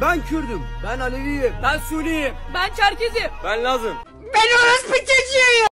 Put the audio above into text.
Ben Kürdüm. Ben Aleviyim. Ben Suniyim. Ben Çerkezim. Ben Lazım. Ben orospu